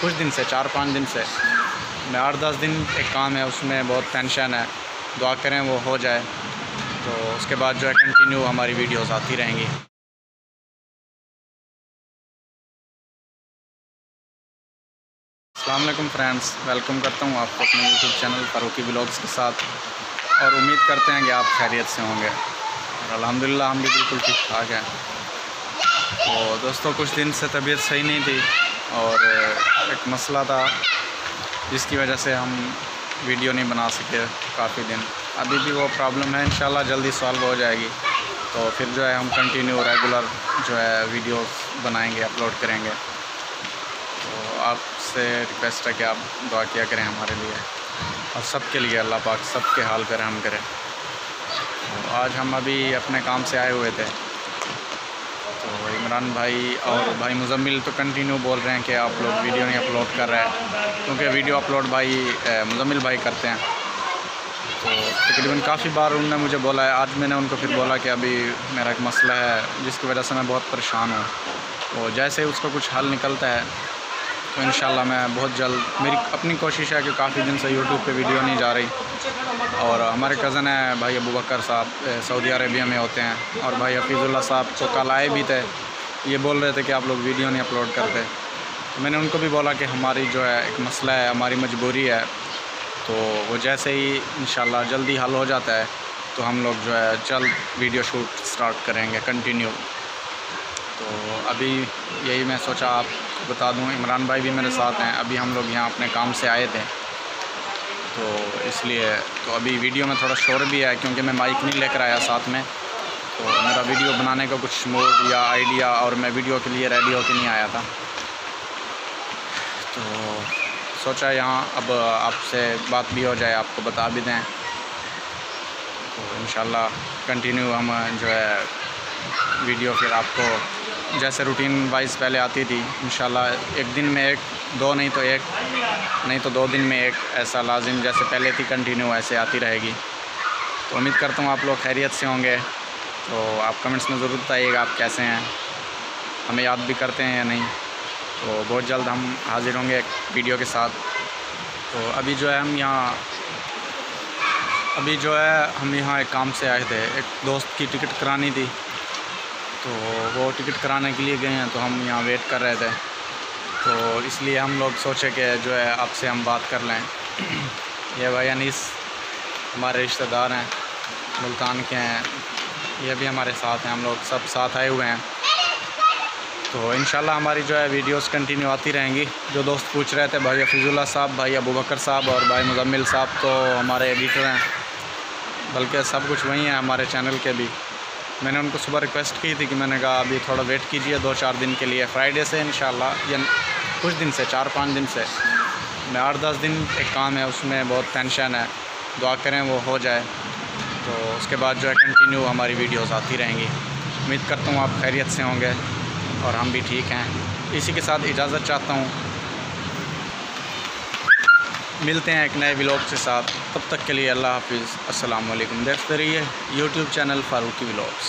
कुछ दिन से, चार पाँच दिन से। मैं आठ दस दिन एक काम है, उसमें बहुत टेंशन है। दुआ करें वो हो जाए। तो उसके बाद जो है कंटिन्यू हमारी वीडियोस आती रहेंगी। अल्लाम फ्रेंड्स वेलकम करता हूँ आपको अपने यूट्यूब चैनल फ़ारूकी ब्लॉग्स के साथ। और उम्मीद करते हैं कि आप खैरियत से होंगे। और अलहमदिल्ला हम भी बिल्कुल ठीक ठाक हैं। तो दोस्तों, कुछ दिन से तबीयत सही नहीं थी। और एक मसला था, जिसकी वजह से हम वीडियो नहीं बना सके काफ़ी दिन। अभी भी वो प्रॉब्लम है इन जल्दी सॉल्व हो जाएगी। तो फिर जो है, हम कंटिन्यू रेगुलर जो है वीडियोस बनाएँगे अपलोड करेंगे। तो आपसे रिक्वेस्ट है कि आप दुआ किया करें हमारे लिए। और सब के लिए अल्लाह पाक सब के हाल पर हम करें। तो आज हम अभी अपने काम से आए हुए थे। तो इमरान भाई और भाई मुजम्मिल तो कंटिन्यू बोल रहे हैं कि आप लोग वीडियो नहीं अपलोड कर रहे हैं। क्योंकि वीडियो अपलोड भाई मुजम्मिल भाई करते हैं। तो तकरीबन काफ़ी बार उन्होंने मुझे बोला है। आज मैंने उनको फिर बोला कि अभी मेरा एक मसला है, जिसकी वजह से मैं बहुत परेशान हूँ। तो जैसे उसका कुछ हल निकलता है तो इन मैं बहुत जल्द मेरी अपनी कोशिश है कि काफ़ी दिन से यूट्यूब पे वीडियो नहीं जा रही। और हमारे कज़न है भाई अबू बकर साहब सऊदी अरेबिया में होते हैं। और भाई हफीज़ुल्ला साहब तो कल आए भी थे। ये बोल रहे थे कि आप लोग वीडियो नहीं अपलोड करते। तो मैंने उनको भी बोला कि हमारी जो है एक मसला है, हमारी मजबूरी है। तो वो जैसे ही इन जल्दी हल हो जाता है तो हम लोग जो है जल्द वीडियो शूट स्टार्ट करेंगे कंटिन्यू तो अभी यही मैं सोचा आप बता दूँ, इमरान भाई भी मेरे साथ हैं। अभी हम लोग यहाँ अपने काम से आए थे। तो इसलिए तो अभी वीडियो में थोड़ा शोर भी है, क्योंकि मैं माइक नहीं लेकर आया साथ में। तो मेरा वीडियो बनाने का कुछ मूड या आइडिया और मैं वीडियो के लिए रेडी होकर नहीं आया था। तो सोचा यहाँ अब आपसे बात भी हो जाए, आपको बता भी दें। तो इन कंटिन्यू हम जो है वीडियो, फिर आपको जैसे रूटीन वाइज पहले आती थी इन एक दिन में एक, दो नहीं तो एक, नहीं तो दो दिन में एक, ऐसा लाजिम जैसे पहले थी कंटिन्यू ऐसे आती रहेगी। तो उम्मीद करता हूँ आप लोग खैरियत से होंगे। तो आप कमेंट्स में ज़रूर बताइएगा आप कैसे हैं। हमें याद भी करते हैं या नहीं। तो बहुत जल्द हम हाज़िर होंगे एक वीडियो के साथ। तो अभी जो है हम यहाँ, अभी जो है हम यहाँ एक काम से आए थे। एक दोस्त की टिकट करानी थी। तो वो टिकट कराने के लिए गए हैं तो हम यहाँ वेट कर रहे थे। तो इसलिए हम लोग सोचे कि जो है, आपसे हम बात कर लें। ये भाई अनीस हमारे रिश्तेदार हैं, मुल्तान के हैं। ये भी हमारे साथ हैं, हम लोग सब साथ आए हुए हैं। तो इन हमारी जो है वीडियोस कंटिन्यू आती रहेंगी। जो दोस्त पूछ रहे थे, भाई हफीज़ुल्ला साहब, भाई अबू बकर साहब और भाई मुजम्मिल साहब तो हमारे एडिटर हैं। बल्कि सब कुछ वही हैं हमारे चैनल के भी। मैंने उनको सुबह रिक्वेस्ट की थी कि मैंने कहा, अभी थोड़ा वेट कीजिए दो चार दिन के लिए फ्राइडे से इन या कुछ दिन से, चार पाँच दिन से। मैं आठ दस दिन एक काम है, उसमें बहुत टेंशन है, दुआ करें वो हो जाए। तो उसके बाद जो है कंटिन्यू हमारी वीडियोस आती रहेंगी। उम्मीद करता हूँ आप खैरियत से होंगे और हम भी ठीक हैं। इसी के साथ इजाज़त चाहता हूँ। मिलते हैं एक नए ब्लॉग के साथ। तब तक के लिए अल्लाह हाफिज़। अस्सलाम वालेकुम देखते रहिए यूट्यूब चैनल फ़ारूकी ब्लॉग्स